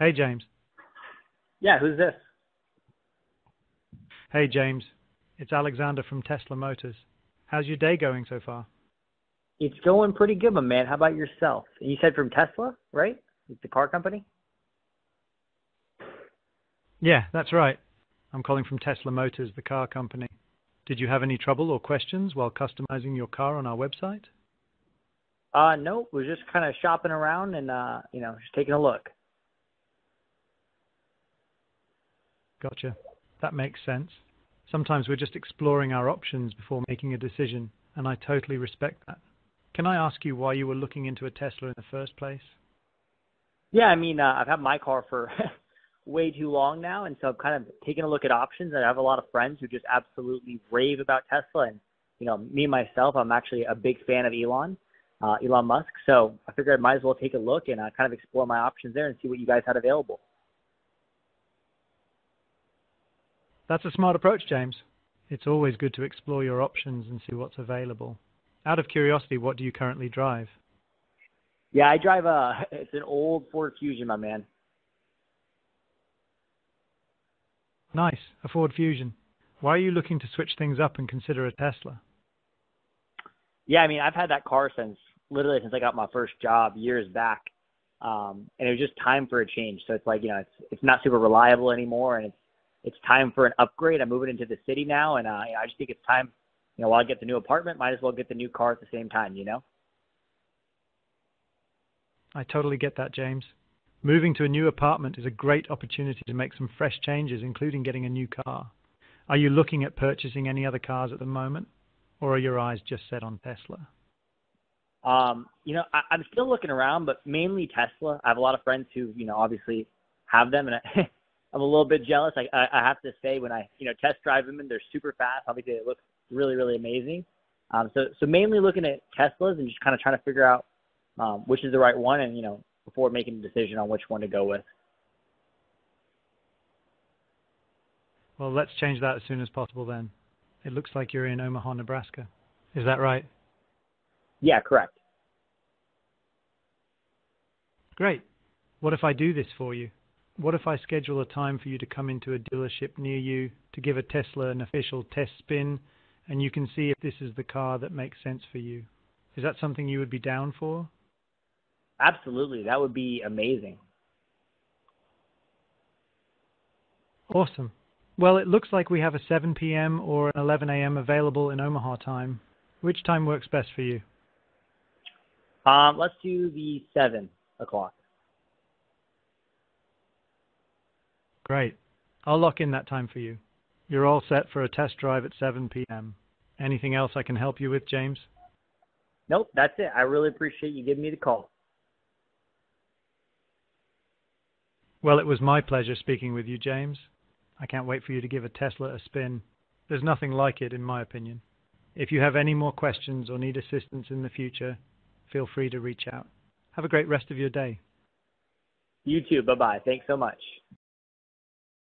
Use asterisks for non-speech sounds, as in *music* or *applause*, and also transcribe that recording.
Hey, James. Yeah, who's this? Hey, James. It's Alexander from Tesla Motors. How's your day going so far? It's going pretty good, my man. How about yourself? You said from Tesla, right? The car company? Yeah, that's right. I'm calling from Tesla Motors, the car company. Did you have any trouble or questions while customizing your car on our website? Uh, no, we're just kind of shopping around and, uh, you know, just taking a look. Gotcha. That makes sense. Sometimes we're just exploring our options before making a decision, and I totally respect that. Can I ask you why you were looking into a Tesla in the first place? Yeah, I mean, uh, I've had my car for *laughs* way too long now, and so I'm kind of taking a look at options. And I have a lot of friends who just absolutely rave about Tesla, and you know, me myself, I'm actually a big fan of Elon, uh, Elon Musk. So I figured I might as well take a look and uh, kind of explore my options there and see what you guys had available. That's a smart approach, James. It's always good to explore your options and see what's available. Out of curiosity, what do you currently drive? Yeah, I drive a. *laughs* It's an old Ford Fusion, my man. Nice, a Ford Fusion. Why are you looking to switch things up and consider a Tesla? Yeah, I mean, I've had that car since literally since I got my first job years back, um, and it was just time for a change. So it's like you know, it's it's not super reliable anymore, and it's it's time for an upgrade. I'm moving into the city now, and uh, I just think it's time. You know, while I get the new apartment, might as well get the new car at the same time. You know. I totally get that, James. Moving to a new apartment is a great opportunity to make some fresh changes, including getting a new car. Are you looking at purchasing any other cars at the moment, or are your eyes just set on Tesla? Um, you know, I, I'm still looking around, but mainly Tesla. I have a lot of friends who, you know, obviously have them, and I, *laughs* I'm a little bit jealous. I, I, I have to say, when I, you know, test drive them, and they're super fast. Obviously, it looks really, really amazing. Um, so, so mainly looking at Teslas and just kind of trying to figure out um, which is the right one, and you know, before making a decision on which one to go with. Well, let's change that as soon as possible then. It looks like you're in Omaha, Nebraska. Is that right? Yeah, correct. Great. What if I do this for you? What if I schedule a time for you to come into a dealership near you to give a Tesla an official test spin and you can see if this is the car that makes sense for you? Is that something you would be down for? Absolutely. That would be amazing. Awesome. Well, it looks like we have a 7 p.m. or an 11 a.m. available in Omaha time. Which time works best for you? Um, let's do the 7 o'clock. Great. I'll lock in that time for you. You're all set for a test drive at 7 p.m. Anything else I can help you with, James? Nope, that's it. I really appreciate you giving me the call. Well, it was my pleasure speaking with you, James. I can't wait for you to give a Tesla a spin. There's nothing like it, in my opinion. If you have any more questions or need assistance in the future, feel free to reach out. Have a great rest of your day. You too. Bye bye. Thanks so much.